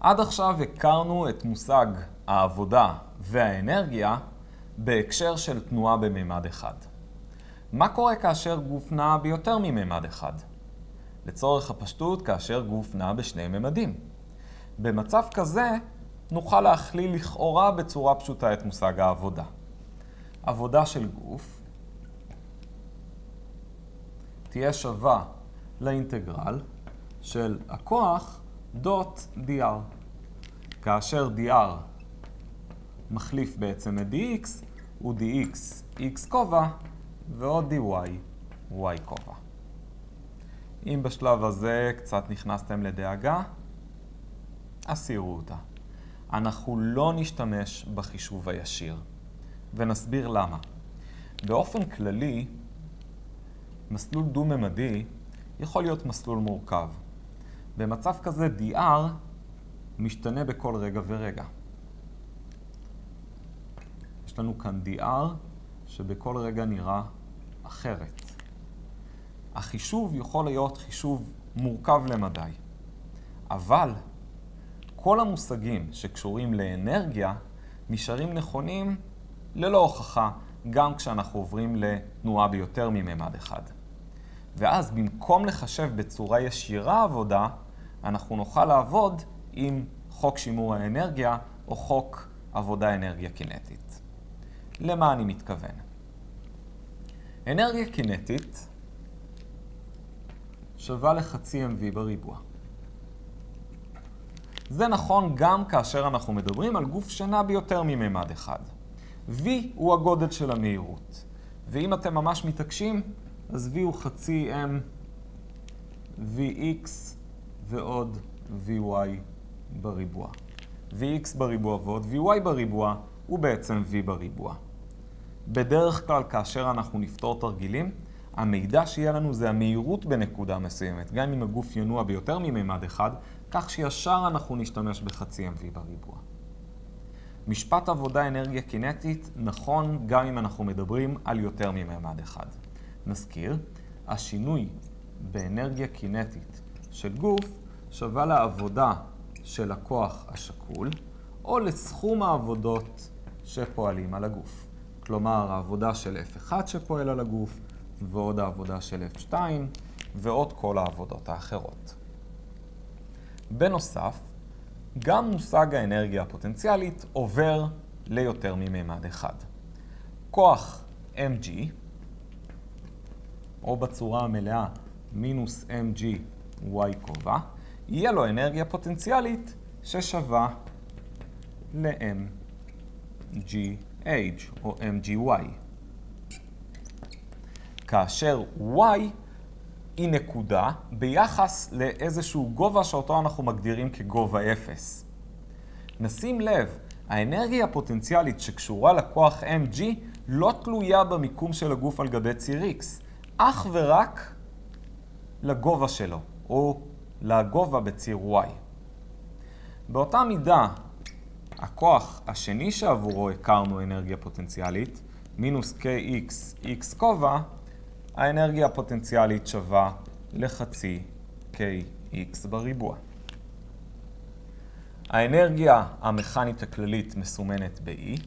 עד עכשיו הכרנו את מושג העבודה והאנרגיה בהקשר של תנועה בממד אחד. מה קורה כאשר גוף נע ביותר מממד אחד? לצורך הפשטות, כאשר גוף נע בשני ממדים. במצב כזה נוכל להכליל לכאורה בצורה פשוטה את מושג העבודה. עבודה של גוף תהיה שווה לאינטגרל של הכוח דוט dr. כאשר dr מחליף בעצם את dx, הוא dx x כובע ועוד dy y כובע. אם בשלב הזה קצת נכנסתם לדאגה, הסירו אותה. אנחנו לא נשתמש בחישוב הישיר, ונסביר למה. באופן כללי, מסלול דו-ממדי יכול להיות מסלול מורכב. במצב כזה dr משתנה בכל רגע ורגע. יש לנו כאן dr שבכל רגע נראה אחרת. החישוב יכול להיות חישוב מורכב למדי, אבל כל המושגים שקשורים לאנרגיה נשארים נכונים ללא הוכחה, גם כשאנחנו עוברים לתנועה ביותר מממד אחד. ואז במקום לחשב בצורה ישירה עבודה, אנחנו נוכל לעבוד עם חוק שימור האנרגיה או חוק עבודה אנרגיה קינטית. למה אני מתכוון? אנרגיה קינטית שווה לחצי mv בריבוע. זה נכון גם כאשר אנחנו מדברים על גוף שנע ביותר מממד אחד. v הוא הגודל של המהירות. ואם אתם ממש מתעקשים, אז v הוא חצי m vx ועוד vy בריבוע. vx בריבוע ועוד vy בריבוע הוא בעצם v בריבוע. בדרך כלל כאשר אנחנו נפתור תרגילים, המידע שיהיה לנו זה המהירות בנקודה מסוימת, גם אם הגוף ינוע ביותר מממד אחד, כך שישר אנחנו נשתמש בחצי mv בריבוע. משפט עבודה אנרגיה קינטית נכון גם אם אנחנו מדברים על יותר מממד אחד. נזכיר, השינוי באנרגיה קינטית של גוף שווה לעבודה של הכוח השקול, או לסכום העבודות שפועלים על הגוף. כלומר, העבודה של F1 שפועל על הגוף, ועוד העבודה של F2, ועוד כל העבודות האחרות. בנוסף, גם מושג האנרגיה הפוטנציאלית עובר ליותר מממד אחד. כוח mg, או בצורה המלאה מינוס mg y כובע, יהיה לו אנרגיה פוטנציאלית ששווה ל-mgh או mgy. כאשר y היא נקודה ביחס לאיזשהו גובה שאותו אנחנו מגדירים כגובה 0. נשים לב, האנרגיה הפוטנציאלית שקשורה לכוח mg לא תלויה במיקום של הגוף על גבי ציר x, אך ורק לגובה שלו, או לגובה בציר y. באותה מידה, הכוח השני שעבורו הכרנו אנרגיה פוטנציאלית, מינוס kx, x כובע, האנרגיה הפוטנציאלית שווה לחצי kx בריבוע. האנרגיה המכנית הכללית מסומנת ב-E,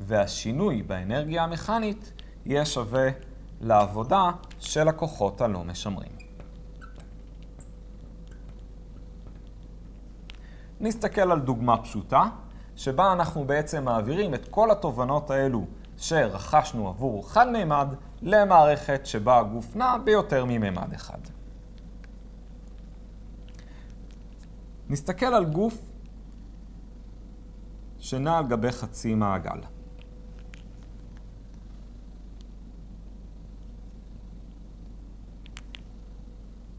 והשינוי באנרגיה המכנית יהיה שווה לעבודה של הכוחות הלא משמרים. נסתכל על דוגמה פשוטה, שבה אנחנו בעצם מעבירים את כל התובנות האלו שרכשנו עבור חד מימד למערכת שבה הגוף נע ביותר מממד אחד. נסתכל על גוף שנע על גבי חצי מעגל.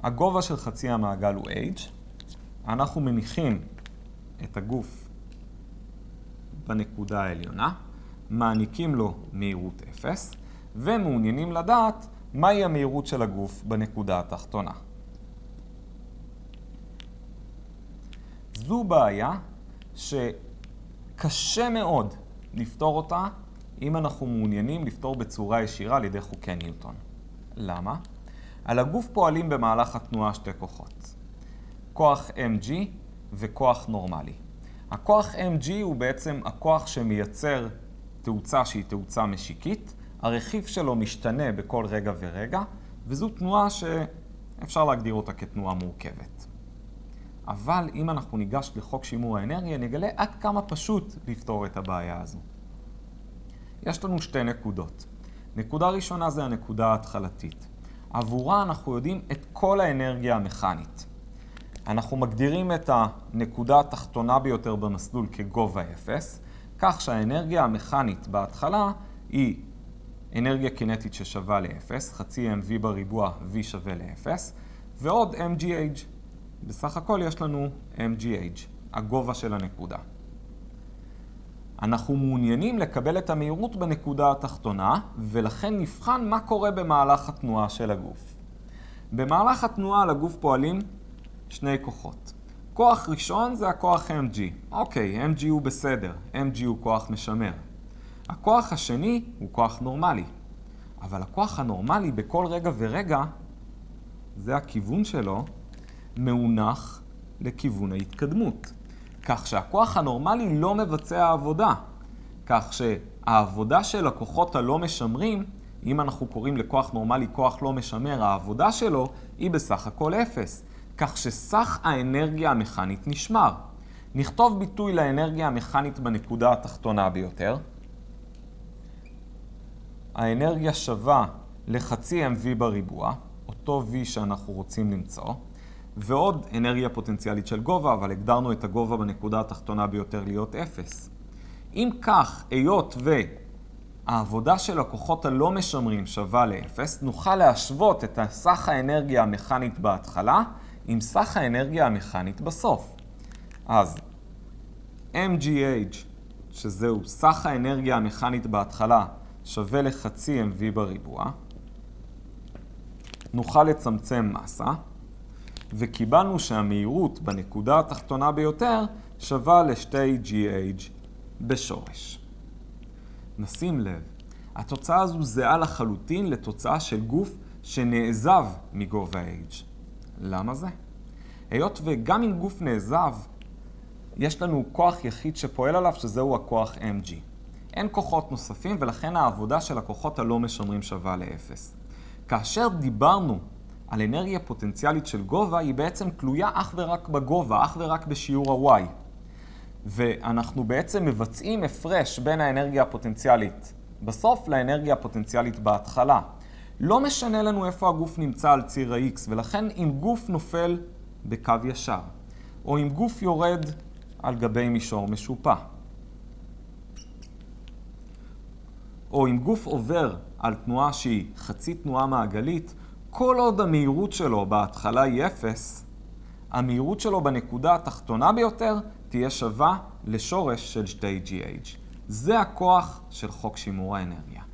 הגובה של חצי המעגל הוא h. אנחנו מניחים את הגוף בנקודה העליונה, מעניקים לו מהירות 0, ומעוניינים לדעת מהי המהירות של הגוף בנקודה התחתונה. זו בעיה שקשה מאוד לפתור אותה אם אנחנו מעוניינים לפתור בצורה ישירה על ידי חוקי ניוטון. למה? על הגוף פועלים במהלך התנועה שתי כוחות. כוח mg וכוח נורמלי. הכוח mg הוא בעצם הכוח שמייצר תאוצה שהיא תאוצה משיקית. הרכיב שלו משתנה בכל רגע ורגע, וזו תנועה שאפשר להגדיר אותה כתנועה מורכבת. אבל אם אנחנו ניגש לחוק שימור האנרגיה, נגלה עד כמה פשוט לפתור את הבעיה הזו. יש לנו שתי נקודות. נקודה ראשונה זה הנקודה ההתחלתית. עבורה אנחנו יודעים את כל האנרגיה המכנית. אנחנו מגדירים את הנקודה התחתונה ביותר במסלול כגובה 0, כך שהאנרגיה המכנית בהתחלה היא אנרגיה קינטית ששווה ל-0, חצי mv בריבוע v שווה ל-0, ועוד mgh. בסך הכל יש לנו mgh, הגובה של הנקודה. אנחנו מעוניינים לקבל את המהירות בנקודה התחתונה, ולכן נבחן מה קורה במהלך התנועה של הגוף. במהלך התנועה על הגוף פועלים שני כוחות. כוח ראשון זה הכוח mg. אוקיי, mg הוא בסדר, mg הוא כוח משמר. הכוח השני הוא כוח נורמלי. אבל הכוח הנורמלי בכל רגע ורגע, זה הכיוון שלו, מאונח לכיוון ההתקדמות. כך שהכוח הנורמלי לא מבצע עבודה. כך שהעבודה של הכוחות הלא משמרים, אם אנחנו קוראים לכוח נורמלי כוח לא משמר, העבודה שלו היא בסך הכל אפס. כך שסך האנרגיה המכנית נשמר. נכתוב ביטוי לאנרגיה המכנית בנקודה התחתונה ביותר. האנרגיה שווה לחצי mv בריבוע, אותו v שאנחנו רוצים למצוא. ועוד אנרגיה פוטנציאלית של גובה, אבל הגדרנו את הגובה בנקודה התחתונה ביותר להיות 0. אם כך, היות והעבודה של הכוחות הלא משמרים שווה ל-0, נוכל להשוות את סך האנרגיה המכנית בהתחלה עם סך האנרגיה המכנית בסוף. אז mgh, שזהו סך האנרגיה המכנית בהתחלה, שווה לחצי mv בריבוע. נוכל לצמצם מסה. וקיבלנו שהמהירות בנקודה התחתונה ביותר שווה ל-2GH בשורש. נשים לב, התוצאה הזו זהה לחלוטין לתוצאה של גוף שנעזב מגובה H. למה זה? היות וגם אם גוף נעזב, יש לנו כוח יחיד שפועל עליו, שזהו הכוח mg. אין כוחות נוספים, ולכן העבודה של הכוחות הלא משמרים שווה ל-0. כאשר דיברנו על אנרגיה פוטנציאלית של גובה היא בעצם תלויה אך ורק בגובה, אך ורק בשיעור ה-y. ואנחנו בעצם מבצעים הפרש בין האנרגיה הפוטנציאלית בסוף לאנרגיה הפוטנציאלית בהתחלה. לא משנה לנו איפה הגוף נמצא על ציר ה-x, ולכן אם גוף נופל בקו ישר, או אם גוף יורד על גבי מישור משופע, או אם גוף עובר על תנועה שהיא חצי תנועה מעגלית, כל עוד המהירות שלו בהתחלה היא 0, המהירות שלו בנקודה התחתונה ביותר תהיה שווה לשורש של 2GH. זה הכוח של חוק שימור האנרגיה.